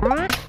What?